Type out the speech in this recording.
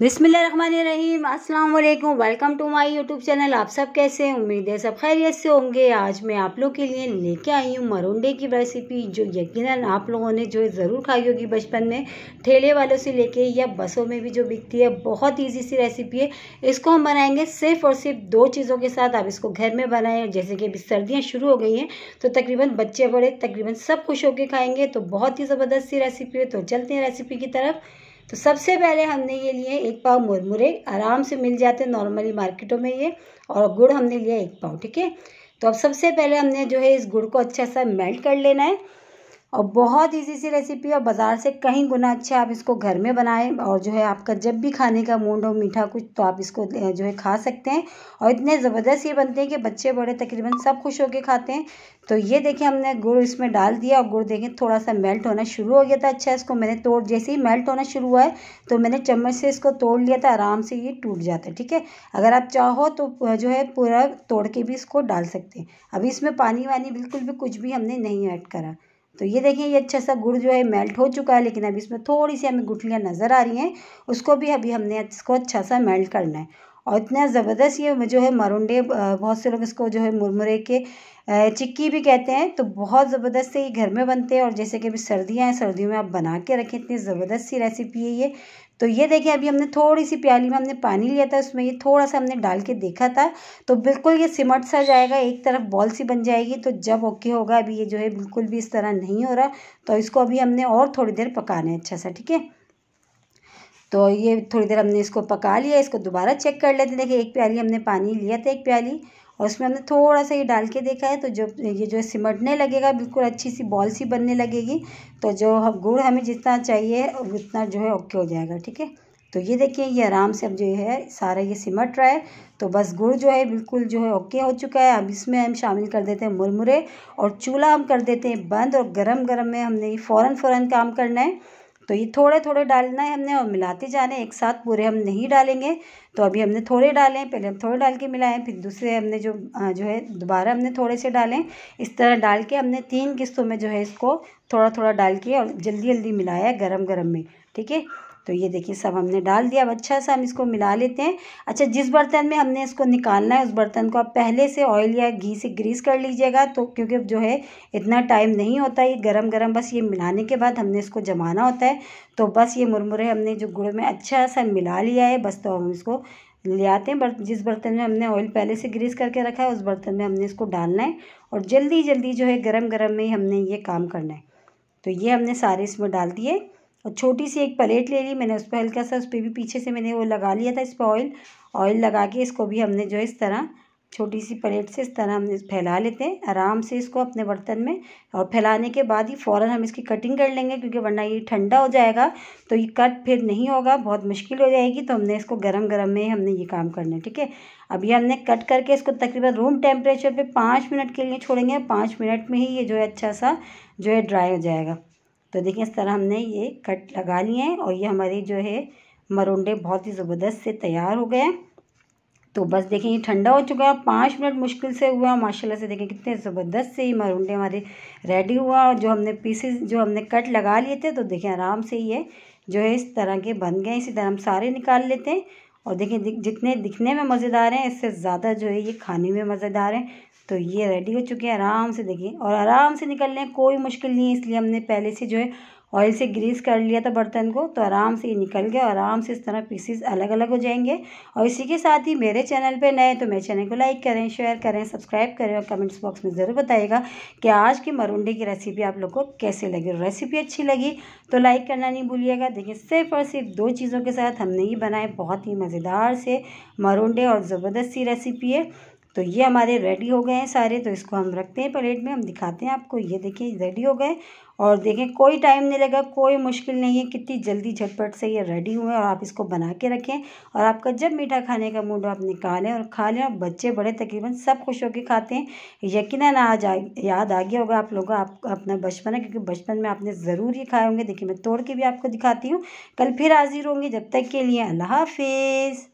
बिसमीम अस्सलाम welcome to my YouTube channel. आप सब कैसे हैं? उम्मीद है सब खैरियत से होंगे। आज मैं आप लोग के लिए लेके आई हूँ मरुंडे की रेसिपी जो यकीनन आप लोगों ने जो ज़रूर खाई होगी बचपन में, ठेले वालों से लेके या बसों में भी जो बिकती है। बहुत ईजी सी रेसिपी है। इसको हम बनाएँगे सिर्फ़ और सिर्फ़ दो चीज़ों के साथ। आप इसको घर में बनाएँ, जैसे कि अभी सर्दियाँ शुरू हो गई हैं तो तकरीबन बच्चे बड़े तकरीबन सब खुश होकर खाएँगे। तो बहुत ही ज़बरदस्त सी रेसिपी है। तो चलते हैं रेसिपी की तरफ़। तो सबसे पहले हमने ये लिए एक पाव मुरमुरे, आराम से मिल जाते हैं नॉर्मली मार्केटों में ये, और गुड़ हमने लिया एक पाव, ठीक है? तो अब सबसे पहले हमने जो है इस गुड़ को अच्छा सा मेल्ट कर लेना है। और बहुत ईजी सी रेसिपी और बाज़ार से कहीं गुना अच्छा आप इसको घर में बनाएँ और जो है आपका जब भी खाने का मूड हो, मीठा कुछ तो आप इसको जो है खा सकते हैं। और इतने ज़बरदस्त ये बनते हैं कि बच्चे बड़े तकरीबन सब खुश होकर खाते हैं। तो ये देखें हमने गुड़ इसमें डाल दिया और गुड़ देखें थोड़ा सा मेल्ट होना शुरू हो गया था। अच्छा इसको मैंने तोड़, जैसे ही मेल्ट होना शुरू हुआ है तो मैंने चम्मच से इसको तोड़ लिया था, आराम से ये टूट जाता है, ठीक है? अगर आप चाहो तो जो है पूरा तोड़ के भी इसको डाल सकते हैं। अभी इसमें पानी वानी बिल्कुल भी कुछ भी हमने नहीं ऐड करा। तो ये देखिए ये अच्छा सा गुड़ जो है मेल्ट हो चुका है, लेकिन अभी इसमें थोड़ी सी हमें गुठलियाँ नज़र आ रही हैं। उसको भी अभी हमने इसको अच्छा सा मेल्ट करना है। और इतना ज़बरदस्त ये जो है मरुंडे बहुत से लोग इसको जो है मुरमुरे के चिक्की भी कहते हैं तो बहुत ज़बरदस्त से ये घर में बनते हैं। और जैसे कि अभी सर्दियाँ हैं, सर्दियों में आप बना के रखें, इतनी ज़बरदस्त सी रेसिपी है ये। तो ये देखिए, अभी हमने थोड़ी सी प्याली में हमने पानी लिया था, उसमें ये थोड़ा सा हमने डाल के देखा था। तो बिल्कुल ये सिमट सा जाएगा, एक तरफ़ बॉल सी बन जाएगी तो जब ओके होगा, अभी ये जो है बिल्कुल भी इस तरह नहीं हो रहा तो इसको अभी हमने और थोड़ी देर पकाना है अच्छा सा, ठीक है? तो ये थोड़ी देर हमने इसको पका लिया, इसको दोबारा चेक कर लेते देखिए, एक प्याली हमने पानी लिया था, एक प्याली। और उसमें हमने थोड़ा सा ये डाल के देखा है तो जो ये जो सिमटने लगेगा, बिल्कुल अच्छी सी बॉल सी बनने लगेगी तो जो गुड़ हमें जितना चाहिए उतना जो है ओके हो जाएगा, ठीक है? तो ये देखिए, ये आराम से अब जो है, सारा ये सिमट रहा है तो बस गुड़ जो है बिल्कुल जो है ओके हो चुका है। अब इसमें हम शामिल कर देते हैं मुरमुरे और चूल्हा हम कर देते हैं बंद, और गरम गरम में हमने ये फ़ौरन फ़ौरन काम करना है। तो ये थोड़े थोड़े डालना है हमने और मिलाते जाने एक साथ पूरे हम नहीं डालेंगे तो अभी हमने थोड़े डाले हैं। पहले हम थोड़े डाल के मिलाएँ, फिर दूसरे हमने जो जो है दोबारा हमने थोड़े से डालें। इस तरह डाल के हमने तीन किस्तों में जो है इसको थोड़ा थोड़ा डाल के और जल्दी जल्दी मिलाया गरम गरम में, ठीक है? तो ये देखिए, सब हमने डाल दिया। अब अच्छा सा हम इसको मिला लेते हैं। अच्छा जिस बर्तन में हमने इसको निकालना है, उस बर्तन को आप पहले से ऑयल या घी से ग्रीस कर लीजिएगा तो क्योंकि जो है, इतना टाइम नहीं होता ये गरम गरम बस ये मिलाने के बाद हमने इसको जमाना होता है। तो बस ये मुरमुरे हमने जो गुड़ में अच्छा सा मिला लिया है, बस तो हम इसको ले आते हैं। बर्त, जिस बर्तन में हमने ऑयल पहले से ग्रीस करके रखा है, उस बर्तन में हमने इसको डालना है और जल्दी जल्दी जो है गरम गरम में ही हमने ये काम करना है। तो ये हमने सारे इसमें डाल दिए। और छोटी सी एक प्लेट ले ली मैंने उस पर हल्का सा उस पर भी पीछे से मैंने वो लगा लिया था इस पर ऑयल ऑयल लगा के इसको भी हमने जो है इस तरह, छोटी सी प्लेट से इस तरह हम फैला लेते हैं, आराम से इसको अपने बर्तन में और फैलाने के बाद ही फ़ौरन हम इसकी कटिंग कर लेंगे क्योंकि वरना ये ठंडा हो जाएगा तो ये कट फिर नहीं होगा, बहुत मुश्किल हो जाएगी तो हमने इसको गरम गरम में हमने ये काम करना है, ठीक है? अभी हमने कट करके इसको तकरीबन रूम टेम्परेचर पर पाँच मिनट के लिए छोड़ेंगे, पाँच मिनट में ही ये जो है अच्छा सा जो है ड्राई हो जाएगा। तो देखिए इस तरह हमने ये कट लगा लिए हैं और ये हमारे जो है मरुंडे बहुत ही ज़बरदस्त से तैयार हो गए तो बस देखें ये ठंडा हो चुका है पाँच मिनट मुश्किल से हुआ। माशाल्लाह से देखें कितने ज़बरदस्त से ये मरुंडे हमारे रेडी हुआ और जो हमने पीसेस, जो हमने कट लगा लिए थे तो देखें आराम से ये जो है इस तरह के बन गए इसी तरह हम सारे निकाल लेते हैं और देखिए जितने दिखने में मज़ेदार हैं, इससे ज़्यादा जो है ये खाने में मज़ेदार हैं। तो ये रेडी हो चुके हैं, आराम से देखिए। और आराम से निकल लें कोई मुश्किल नहीं है, इसलिए हमने पहले से जो है ऑयल से ग्रीस कर लिया था बर्तन को तो आराम से ये निकल गया आराम से इस तरह पीसीस अलग अलग हो जाएँगे। और इसी के साथ ही मेरे चैनल पे नए तो मेरे चैनल को लाइक करें शेयर करें सब्सक्राइब करें और कमेंट्स बॉक्स में ज़रूर बताइएगा कि आज की मरुंडे की रेसिपी आप लोग को कैसे लगी रेसिपी अच्छी लगी। तो लाइक करना नहीं भूलिएगा। देखिए, सिर्फ़ और सिर्फ़ दो चीज़ों के साथ हमने ही बनाए बहुत ही मज़ेदार से मरुंडे और ज़बरदस्त सी रेसिपी है। तो ये हमारे रेडी हो गए हैं सारे तो इसको हम रखते हैं प्लेट में, हम दिखाते हैं आपको। ये देखिए रेडी हो गए। और देखें, कोई टाइम नहीं लगा, कोई मुश्किल नहीं है, कितनी जल्दी झटपट से ये रेडी हुए और आप इसको बना के रखें। और आपका जब मीठा खाने का मूड आप निकालें और खा लें। और बच्चे बड़े तकरीबन सब खुश होकर खाते हैं। यकीन आज आ, याद आ गया होगा आप लोगों, आप अपना बचपन है, क्योंकि बचपन में आपने ज़रूर ये खाए होंगे। देखिए, मैं तोड़ के भी आपको दिखाती हूँ। कल फिर हाजिर होंगे। जब तक के लिए अल्लाह हाफिज़।